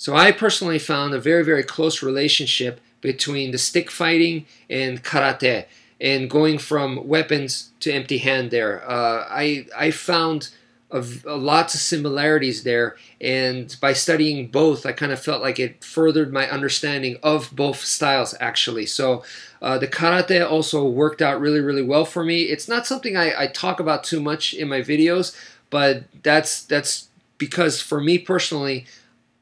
So I personally found a very, very close relationship between the stick fighting and karate and going from weapons to empty hand there. Uh, I, I found a, a lots of similarities there and by studying both I kind of felt like it furthered my understanding of both styles actually. So uh, the karate also worked out really, really well for me. It's not something I, I talk about too much in my videos, but that's that's because for me personally,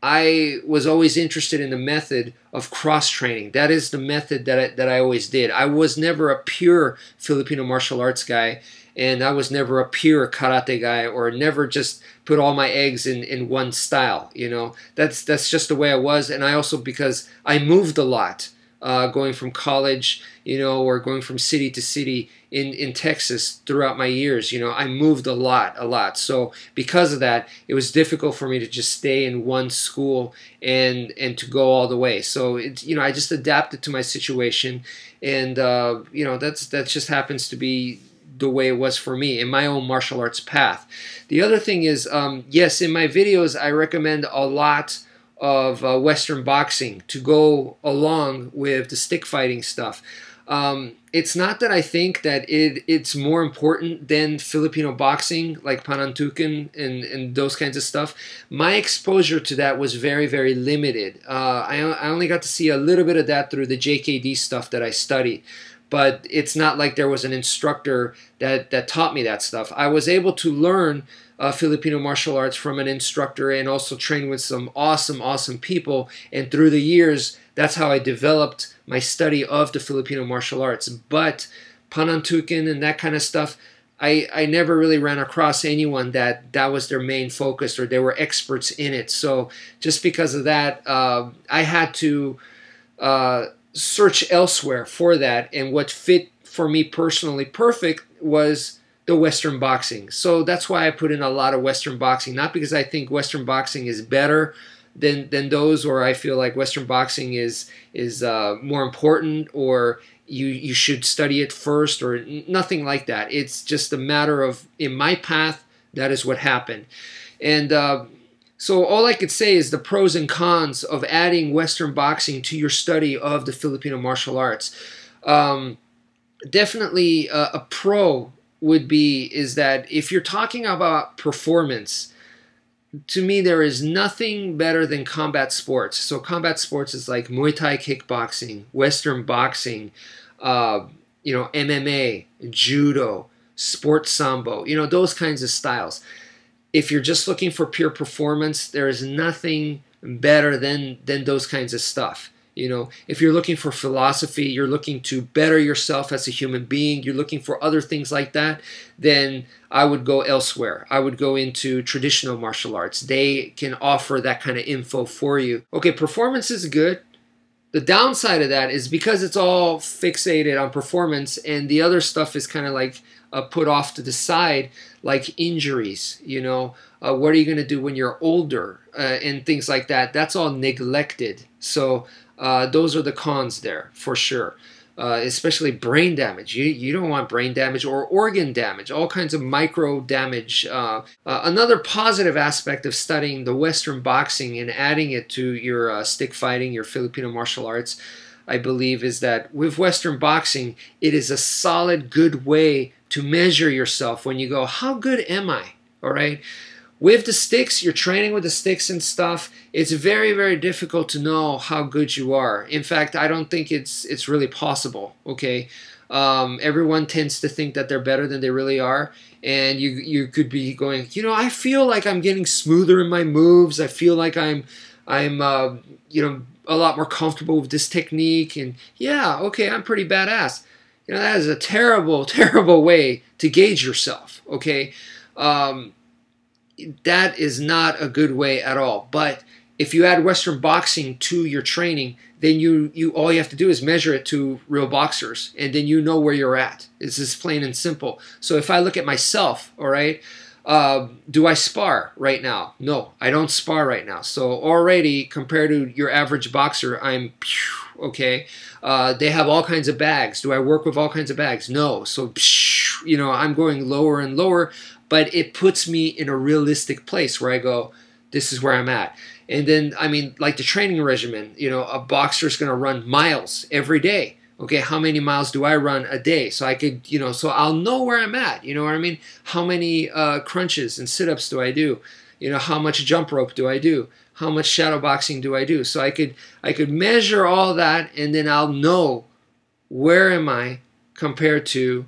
I was always interested in the method of cross training. That is the method that I, that I always did. I was never a pure Filipino martial arts guy, and I was never a pure karate guy, or never just put all my eggs in, in one style. You know, that's that's just the way I was, and I also because I moved a lot uh, going from college, you know, or going from city to city in, in Texas throughout my years. You know, I moved a lot, a lot. So because of that, it was difficult for me to just stay in one school and and to go all the way. So it, you know, I just adapted to my situation, and uh, you know, that's that just happens to be the way it was for me in my own martial arts path. The other thing is, um, yes, in my videos, I recommend a lot of uh, Western boxing to go along with the stick fighting stuff. Um, it's not that I think that it it's more important than Filipino boxing, like Panantukan and, and those kinds of stuff. My exposure to that was very, very limited. Uh, I, I only got to see a little bit of that through the JKD stuff that I studied. But it's not like there was an instructor that, that taught me that stuff. I was able to learn uh, Filipino martial arts from an instructor and also trained with some awesome, awesome people. And through the years, that's how I developed my study of the Filipino martial arts. But Panantukan and that kind of stuff, I, I never really ran across anyone that that was their main focus or they were experts in it. So just because of that, uh, I had to uh, search elsewhere for that. And what fit for me personally perfect was the Western boxing. So that's why I put in a lot of Western boxing, not because I think Western boxing is better than than those, or I feel like Western boxing is is uh, more important, or you you should study it first, or nothing like that. It's just a matter of in my path that is what happened, and. Uh, so all I could say is the pros and cons of adding Western boxing to your study of the Filipino martial arts. Um, definitely uh, a pro would be is that if you're talking about performance, to me there is nothing better than combat sports. So combat sports is like Muay Thai kickboxing, Western boxing, uh, you know, MMA, judo, sports sambo, you know, those kinds of styles. If you're just looking for pure performance, there is nothing better than than those kinds of stuff. You know, if you're looking for philosophy, you're looking to better yourself as a human being, you're looking for other things like that, then I would go elsewhere. I would go into traditional martial arts. They can offer that kind of info for you. Okay, performance is good. The downside of that is because it's all fixated on performance and the other stuff is kind of like uh, put off to the side, like injuries, you know, uh, what are you going to do when you're older uh, and things like that. That's all neglected. So uh, those are the cons there for sure. Uh, especially brain damage. You, you don't want brain damage or organ damage, all kinds of micro damage. Uh, uh, another positive aspect of studying the Western boxing and adding it to your uh, stick fighting, your Filipino martial arts, I believe, is that with Western boxing, it is a solid, good way to measure yourself when you go, How good am I? All right with the sticks, you're training with the sticks and stuff. It's very, very difficult to know how good you are. In fact, I don't think it's it's really possible. Okay, um, everyone tends to think that they're better than they really are, and you you could be going, you know, I feel like I'm getting smoother in my moves. I feel like I'm I'm uh, you know a lot more comfortable with this technique, and yeah, okay, I'm pretty badass. You know, that is a terrible, terrible way to gauge yourself. Okay. Um, that is not a good way at all. But if you add Western boxing to your training, then you, you all you have to do is measure it to real boxers, and then you know where you're at. It's just plain and simple. So if I look at myself, all right, uh, do I spar right now? No, I don't spar right now. So already compared to your average boxer, I'm okay. Uh, they have all kinds of bags. Do I work with all kinds of bags? No. So you know I'm going lower and lower but it puts me in a realistic place where I go, this is where I'm at. And then, I mean, like the training regimen, you know, a boxer is going to run miles every day. Okay, how many miles do I run a day? So I could, you know, so I'll know where I'm at. You know what I mean? How many uh, crunches and sit ups do I do? You know, how much jump rope do I do? How much shadow boxing do I do? So I could I could measure all that and then I'll know where am I compared to,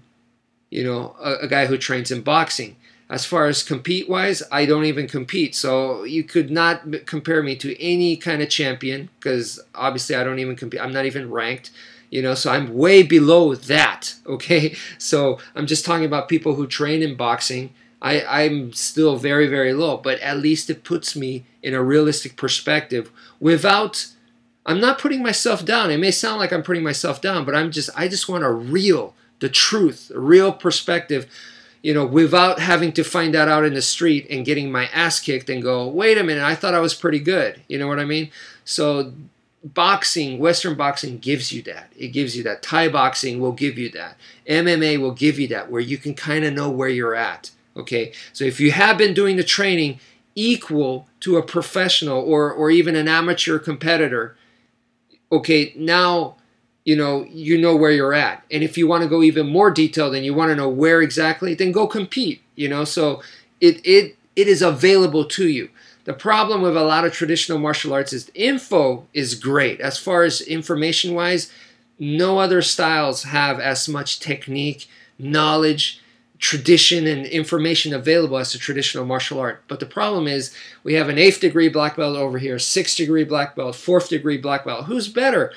you know, a, a guy who trains in boxing. As far as compete wise, I don't even compete. So you could not compare me to any kind of champion because obviously I don't even compete. I'm not even ranked, you know, so I'm way below that. Okay. So I'm just talking about people who train in boxing. I, I'm still very, very low, but at least it puts me in a realistic perspective without I'm not putting myself down. It may sound like I'm putting myself down, but I'm just I just want a real, the truth, real perspective you know, without having to find that out in the street and getting my ass kicked and go, wait a minute, I thought I was pretty good. You know what I mean? So boxing, Western boxing gives you that. It gives you that. Thai boxing will give you that. MMA will give you that, where you can kind of know where you're at. Okay, so if you have been doing the training equal to a professional or or even an amateur competitor, okay, now you know you know where you're at. And if you want to go even more detailed and you want to know where exactly then go compete you know? So it it it is available to you. The problem with a lot of traditional martial arts is info is great. As far as information wise no other styles have as much technique knowledge tradition and information available as a traditional martial art. But the problem is we have an eighth degree black belt over here sixth degree black belt fourth degree black belt. Who's better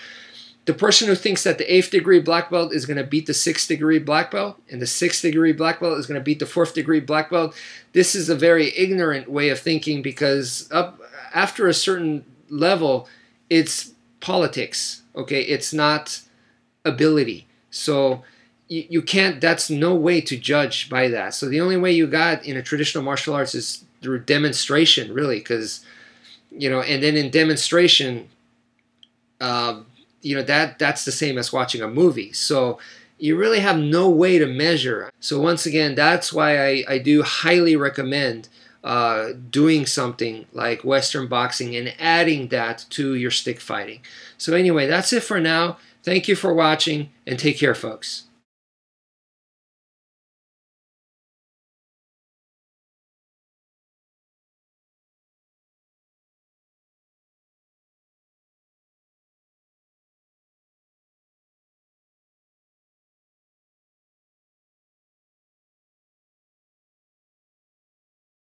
the person who thinks that the eighth degree black belt is going to beat the sixth degree black belt and the sixth degree black belt is going to beat the fourth degree black belt this is a very ignorant way of thinking because up after a certain level it's politics okay? It's not ability. So you, you can't that's no way to judge by that. So the only way you got in a traditional martial arts is through demonstration really because you know and then in demonstration uh, you know that that's the same as watching a movie. So you really have no way to measure. So once again that's why i, I do highly recommend uh, doing something like western boxing and adding that to your stick fighting. So anyway that's it for now. Thank you for watching and take care folks